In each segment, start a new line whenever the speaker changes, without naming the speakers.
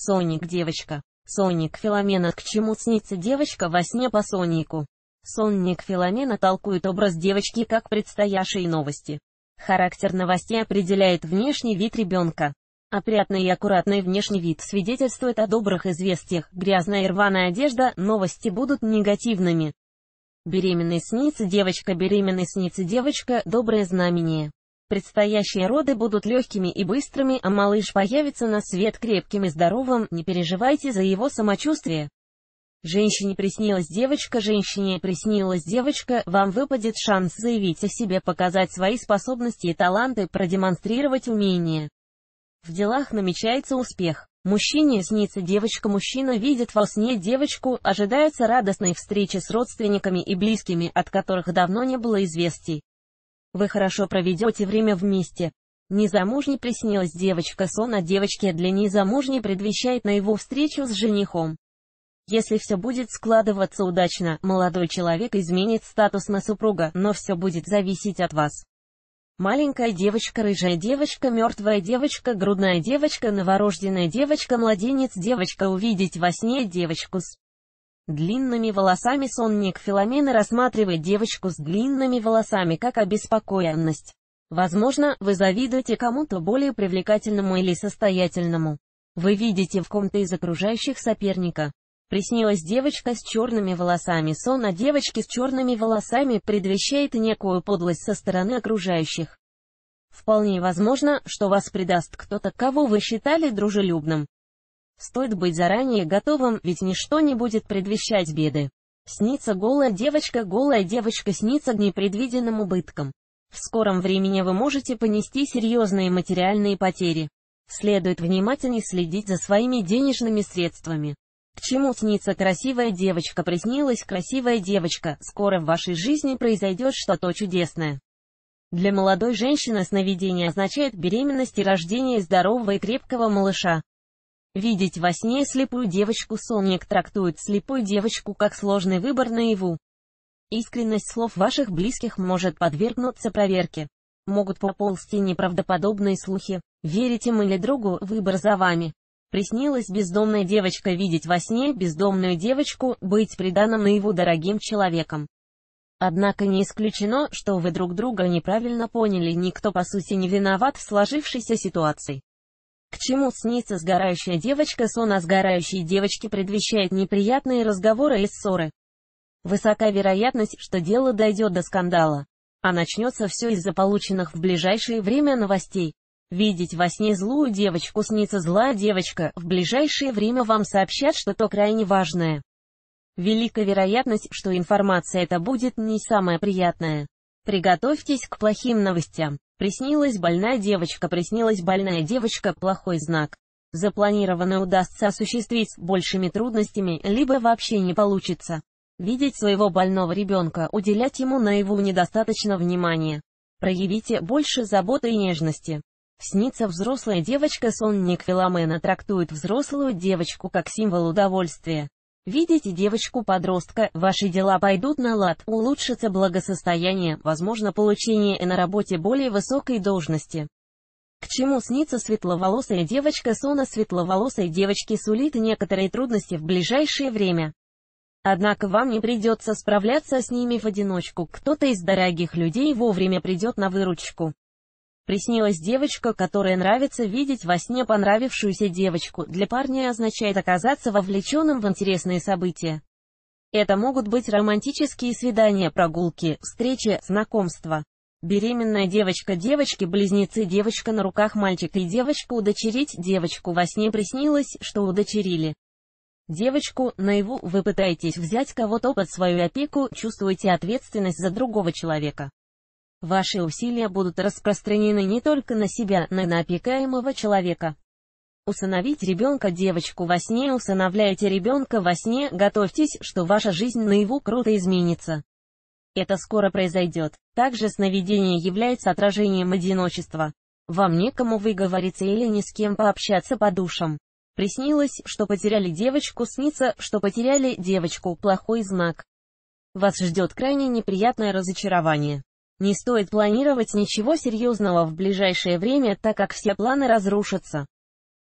Соник девочка. Соник Филомена к чему снится девочка во сне по Сонику. Сонник Филомена толкует образ девочки как предстоящие новости. Характер новостей определяет внешний вид ребенка. Опрятный и аккуратный внешний вид свидетельствует о добрых известиях, грязная и рваная одежда, новости будут негативными. Беременный снится девочка, беременный снится девочка, доброе знамение. Предстоящие роды будут легкими и быстрыми, а малыш появится на свет крепким и здоровым, не переживайте за его самочувствие. Женщине приснилась девочка, женщине приснилась девочка, вам выпадет шанс заявить о себе, показать свои способности и таланты, продемонстрировать умения. В делах намечается успех. Мужчине снится девочка, мужчина видит во сне девочку, ожидается радостной встречи с родственниками и близкими, от которых давно не было известий. Вы хорошо проведете время вместе. Незамужней приснилась девочка, сон о девочке для незамужней предвещает на его встречу с женихом. Если все будет складываться удачно, молодой человек изменит статус на супруга, но все будет зависеть от вас. Маленькая девочка, рыжая девочка, мертвая девочка, грудная девочка, новорожденная девочка, младенец девочка, увидеть во сне девочку с длинными волосами сонник Филомены рассматривает девочку с длинными волосами как обеспокоенность. Возможно, вы завидуете кому-то более привлекательному или состоятельному. Вы видите в ком-то из окружающих соперника. Приснилась девочка с черными волосами. Сон о девочке с черными волосами предвещает некую подлость со стороны окружающих. Вполне возможно, что вас предаст кто-то, кого вы считали дружелюбным. Стоит быть заранее готовым, ведь ничто не будет предвещать беды. Снится голая девочка, голая девочка снится к непредвиденным убыткам. В скором времени вы можете понести серьезные материальные потери. Следует внимательнее следить за своими денежными средствами. К чему снится красивая девочка? Приснилась красивая девочка, скоро в вашей жизни произойдет что-то чудесное. Для молодой женщины сновидение означает беременность и рождение здорового и крепкого малыша. Видеть во сне слепую девочку сонник трактует слепую девочку как сложный выбор наяву. Искренность слов ваших близких может подвергнуться проверке. Могут поползти неправдоподобные слухи. Верите мы ли другу, выбор за вами. Приснилась бездомная девочка видеть во сне бездомную девочку, быть приданным наяву дорогим человеком. Однако не исключено, что вы друг друга неправильно поняли, никто по сути не виноват в сложившейся ситуации. К чему снится сгорающая девочка, сон о сгорающей девочке предвещает неприятные разговоры и ссоры. Высока вероятность, что дело дойдет до скандала. А начнется все из-за полученных в ближайшее время новостей. Видеть во сне злую девочку снится злая девочка, в ближайшее время вам сообщат что-то крайне важное. Велика вероятность, что информация эта будет не самая приятная. Приготовьтесь к плохим новостям. Приснилась больная девочка, приснилась больная девочка, плохой знак. Запланированное удастся осуществить с большими трудностями, либо вообще не получится. Видеть своего больного ребенка, уделять ему наяву недостаточно внимания. Проявите больше заботы и нежности. Снится взрослая девочка, сонник Филомена трактует взрослую девочку как символ удовольствия. Видите девочку-подростка, ваши дела пойдут на лад, улучшится благосостояние, возможно получение на работе более высокой должности. К чему снится светловолосая девочка сона светловолосой девочки сулит некоторые трудности в ближайшее время. Однако вам не придется справляться с ними в одиночку, кто-то из дорогих людей вовремя придет на выручку. Приснилась девочка, которая нравится видеть во сне понравившуюся девочку, для парня означает оказаться вовлеченным в интересные события. Это могут быть романтические свидания, прогулки, встречи, знакомства. Беременная девочка, девочки-близнецы, девочка на руках мальчик и девочка удочерить, девочку во сне приснилось, что удочерили. Девочку, наяву, вы пытаетесь взять кого-то под свою опеку, чувствуете ответственность за другого человека. Ваши усилия будут распространены не только на себя, но и на опекаемого человека. Усыновить ребенка девочку во сне усыновляете ребенка во сне, готовьтесь, что ваша жизнь наяву круто изменится. Это скоро произойдет. Также сновидение является отражением одиночества. Вам некому выговориться или ни с кем пообщаться по душам. Приснилось, что потеряли девочку, снится, что потеряли девочку, плохой знак. Вас ждет крайне неприятное разочарование. Не стоит планировать ничего серьезного в ближайшее время, так как все планы разрушатся.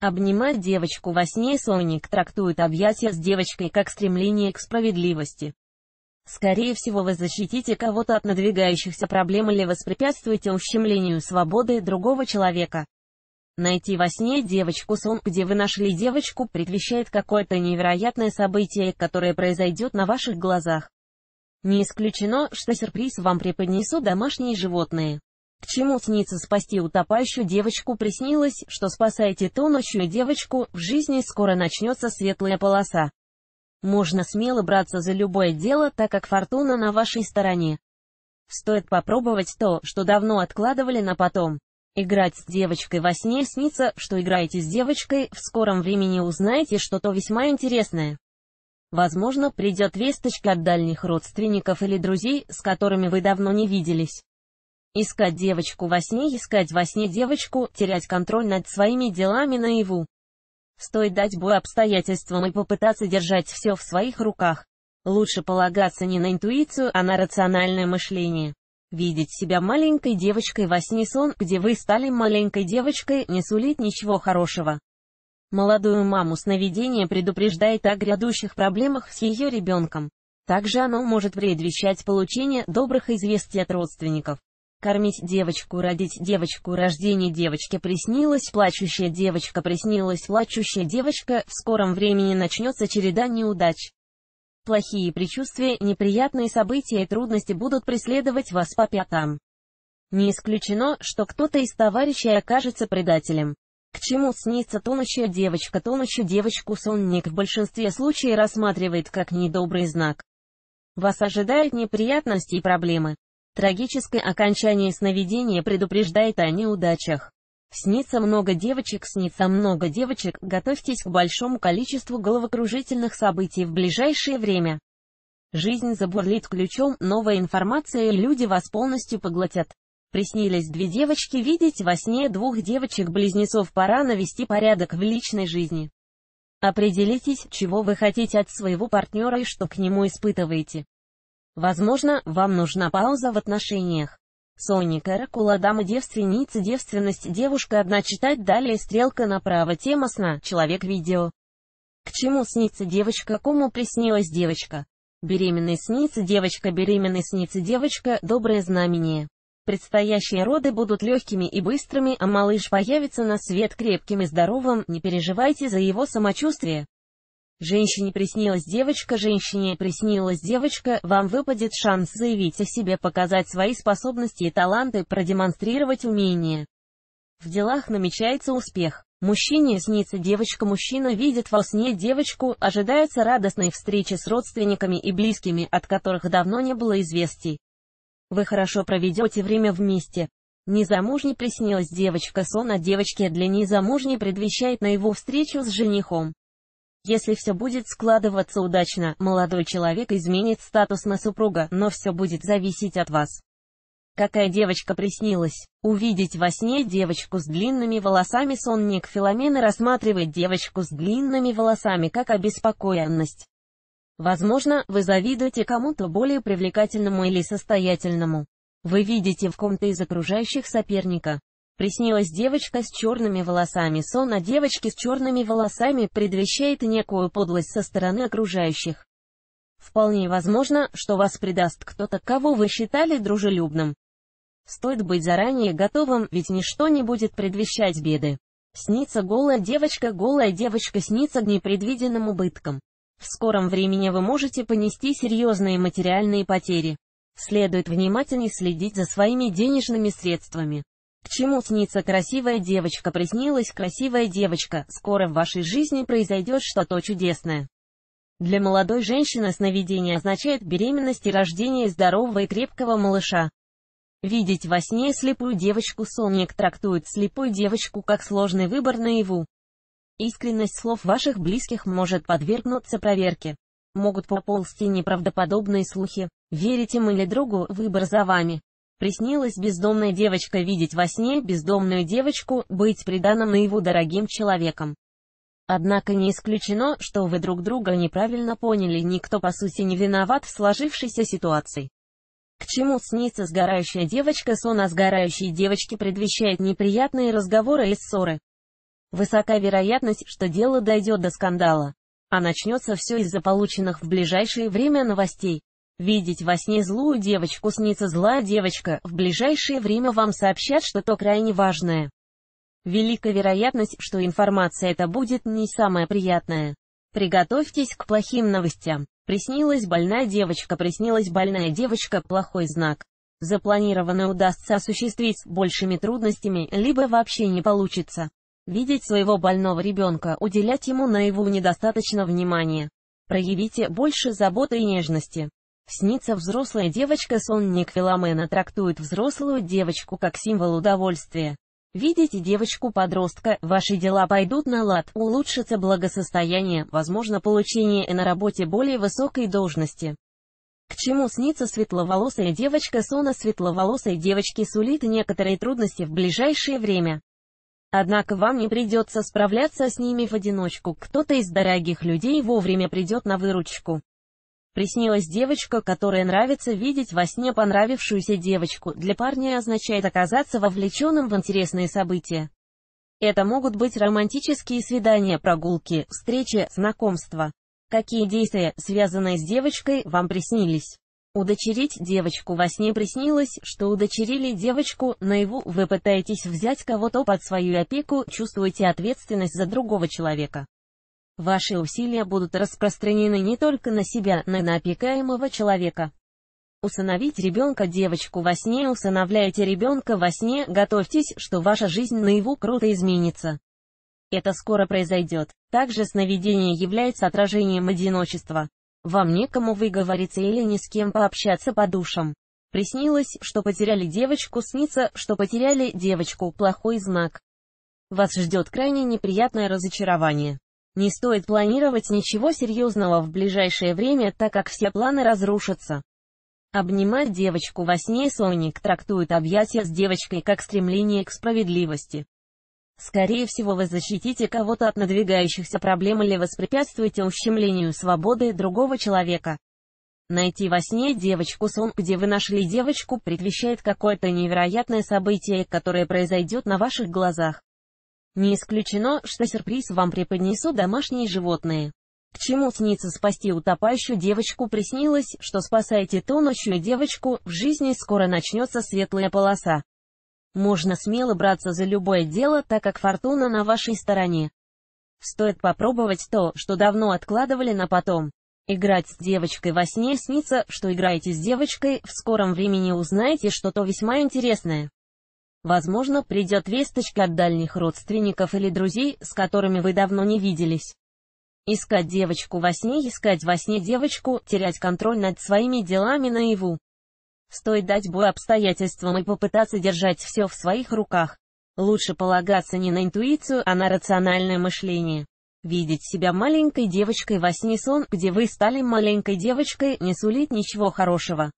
Обнимать девочку во сне Соник трактует объятия с девочкой как стремление к справедливости. Скорее всего вы защитите кого-то от надвигающихся проблем или воспрепятствуете ущемлению свободы другого человека. Найти во сне девочку сон, где вы нашли девочку, предвещает какое-то невероятное событие, которое произойдет на ваших глазах. Не исключено, что сюрприз вам преподнесут домашние животные. К чему снится спасти утопающую девочку приснилось, что спасаете тонущую девочку, в жизни скоро начнется светлая полоса. Можно смело браться за любое дело, так как фортуна на вашей стороне. Стоит попробовать то, что давно откладывали на потом. Играть с девочкой во сне снится, что играете с девочкой, в скором времени узнаете что-то весьма интересное. Возможно, придет весточка от дальних родственников или друзей, с которыми вы давно не виделись. Искать девочку во сне, искать во сне девочку, терять контроль над своими делами наяву. Стоит дать бой обстоятельствам и попытаться держать все в своих руках. Лучше полагаться не на интуицию, а на рациональное мышление. Видеть себя маленькой девочкой во сне сон, где вы стали маленькой девочкой, не сулит ничего хорошего. Молодую маму сновидение предупреждает о грядущих проблемах с ее ребенком. Также оно может предвещать получение добрых известий от родственников. Кормить девочку, родить девочку, рождение девочки приснилась, плачущая девочка приснилась, плачущая девочка, в скором времени начнется череда неудач. Плохие предчувствия, неприятные события и трудности будут преследовать вас по пятам. Не исключено, что кто-то из товарищей окажется предателем. К чему снится тонущая девочка? Тонущую девочку сонник в большинстве случаев рассматривает как недобрый знак. Вас ожидают неприятности и проблемы. Трагическое окончание сновидения предупреждает о неудачах. Снится много девочек, снится много девочек, готовьтесь к большому количеству головокружительных событий в ближайшее время. Жизнь забурлит ключом, новая информация и люди вас полностью поглотят. Приснились две девочки, видеть во сне двух девочек-близнецов пора навести порядок в личной жизни. Определитесь, чего вы хотите от своего партнера и что к нему испытываете. Возможно, вам нужна пауза в отношениях. Соник Эракула дама девственница девственность девушка одна читать далее стрелка направо тема сна человек видео. К чему снится девочка кому приснилась девочка? Беременный снится девочка беременный снится девочка доброе знамение. Предстоящие роды будут легкими и быстрыми, а малыш появится на свет крепким и здоровым, не переживайте за его самочувствие. Женщине приснилась девочка, женщине приснилась девочка, вам выпадет шанс заявить о себе, показать свои способности и таланты, продемонстрировать умения. В делах намечается успех. Мужчине снится девочка, мужчина видит во сне девочку, ожидается радостной встречи с родственниками и близкими, от которых давно не было известий. Вы хорошо проведете время вместе. Незамужней приснилась девочка, сон о девочке для незамужней предвещает на его встречу с женихом. Если все будет складываться удачно, молодой человек изменит статус на супруга, но все будет зависеть от вас. Какая девочка приснилась? Увидеть во сне девочку с длинными волосами сонник Филомена рассматривает девочку с длинными волосами как обеспокоенность. Возможно, вы завидуете кому-то более привлекательному или состоятельному. Вы видите в ком-то из окружающих соперника. Приснилась девочка с черными волосами. Сон о девочке с черными волосами предвещает некую подлость со стороны окружающих. Вполне возможно, что вас предаст кто-то, кого вы считали дружелюбным. Стоит быть заранее готовым, ведь ничто не будет предвещать беды. Снится голая девочка, голая девочка снится к непредвиденным убыткам. В скором времени вы можете понести серьезные материальные потери. Следует внимательнее следить за своими денежными средствами. К чему снится красивая девочка? Приснилась красивая девочка, скоро в вашей жизни произойдет что-то чудесное. Для молодой женщины сновидение означает беременность и рождение здорового и крепкого малыша. Видеть во сне слепую девочку Сонник трактует слепую девочку как сложный выбор наяву. Искренность слов ваших близких может подвергнуться проверке. Могут поползти неправдоподобные слухи. Верите мы или другу, выбор за вами. Приснилась бездомная девочка видеть во сне бездомную девочку, быть приданным наяву дорогим человеком. Однако не исключено, что вы друг друга неправильно поняли, никто по сути не виноват в сложившейся ситуации. К чему снится сгорающая девочка, сон о сгорающей девочке предвещает неприятные разговоры и ссоры. Высока вероятность, что дело дойдет до скандала. А начнется все из-за полученных в ближайшее время новостей. Видеть во сне злую девочку снится злая девочка, в ближайшее время вам сообщат что-то крайне важное. Велика вероятность, что информация эта будет не самая приятная. Приготовьтесь к плохим новостям. Приснилась больная девочка, приснилась больная девочка, плохой знак. Запланированное удастся осуществить с большими трудностями, либо вообще не получится. Видеть своего больного ребенка, уделять ему наяву недостаточно внимания. Проявите больше заботы и нежности. Снится взрослая девочка сонник Филомена трактует взрослую девочку как символ удовольствия. Видите девочку-подростка, ваши дела пойдут на лад, улучшится благосостояние, возможно получение на работе более высокой должности. К чему снится светловолосая девочка сона светловолосой девочки сулит некоторые трудности в ближайшее время. Однако вам не придется справляться с ними в одиночку, кто-то из дорогих людей вовремя придет на выручку. Приснилась девочка, которая нравится видеть во сне понравившуюся девочку, для парня означает оказаться вовлеченным в интересные события. Это могут быть романтические свидания, прогулки, встречи, знакомства. Какие действия, связанные с девочкой, вам приснились? Удочерить девочку во сне приснилось, что удочерили девочку, наяву вы пытаетесь взять кого-то под свою опеку, чувствуете ответственность за другого человека. Ваши усилия будут распространены не только на себя, но и на опекаемого человека. Усыновить ребенка девочку во сне усыновляете ребенка во сне, готовьтесь, что ваша жизнь наяву круто изменится. Это скоро произойдет. Также сновидение является отражением одиночества. Вам некому выговориться или ни с кем пообщаться по душам. Приснилось, что потеряли девочку, снится, что потеряли девочку, плохой знак. Вас ждет крайне неприятное разочарование. Не стоит планировать ничего серьезного в ближайшее время, так как все планы разрушатся. Обнимать девочку во сне Соник трактует объятия с девочкой как стремление к справедливости. Скорее всего вы защитите кого-то от надвигающихся проблем или воспрепятствуете ущемлению свободы другого человека. Найти во сне девочку сон, где вы нашли девочку, предвещает какое-то невероятное событие, которое произойдет на ваших глазах. Не исключено, что сюрприз вам преподнесут домашние животные. К чему снится спасти утопающую девочку приснилось, что спасаете тонущую девочку, в жизни скоро начнется светлая полоса. Можно смело браться за любое дело, так как фортуна на вашей стороне. Стоит попробовать то, что давно откладывали на потом. Играть с девочкой во сне снится, что играете с девочкой, в скором времени узнаете что-то весьма интересное. Возможно, придет весточка от дальних родственников или друзей, с которыми вы давно не виделись. Искать девочку во сне, искать во сне девочку, терять контроль над своими делами наяву. Стоит дать бой обстоятельствам и попытаться держать все в своих руках. Лучше полагаться не на интуицию, а на рациональное мышление. Видеть себя маленькой девочкой во сне сон, где вы стали маленькой девочкой, не сулит ничего хорошего.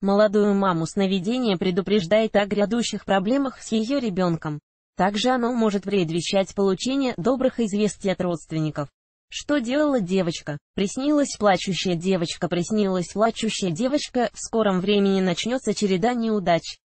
Молодую маму сновидение предупреждает о грядущих проблемах с ее ребенком. Также оно может предвещать получение добрых известий от родственников. Что делала девочка? Приснилась плачущая девочка, приснилась плачущая девочка, в скором времени начнется череда неудач.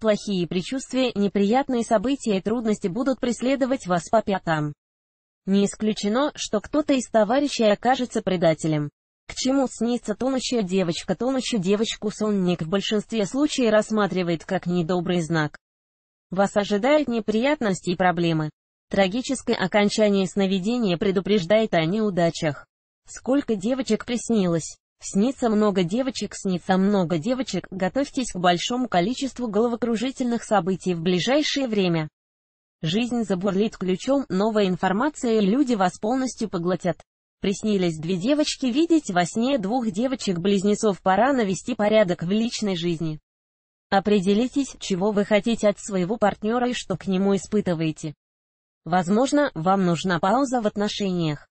Плохие предчувствия, неприятные события и трудности будут преследовать вас по пятам. Не исключено, что кто-то из товарищей окажется предателем. К чему снится тонущая девочка? Тонущую девочку сонник в большинстве случаев рассматривает как недобрый знак. Вас ожидают неприятности и проблемы. Трагическое окончание сновидения предупреждает о неудачах. Сколько девочек приснилось? Снится много девочек, снится много девочек, готовьтесь к большому количеству головокружительных событий в ближайшее время. Жизнь забурлит ключом, новая информация и люди вас полностью поглотят. Приснились две девочки видеть во сне двух девочек-близнецов пора навести порядок в личной жизни. Определитесь, чего вы хотите от своего партнера и что к нему испытываете. Возможно, вам нужна пауза в отношениях.